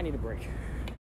I need a break.